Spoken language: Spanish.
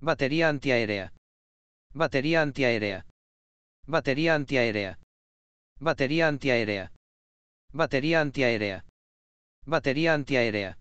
Batería antiaérea. Batería antiaérea. Batería antiaérea. Batería antiaérea. Batería antiaérea. Batería antiaérea.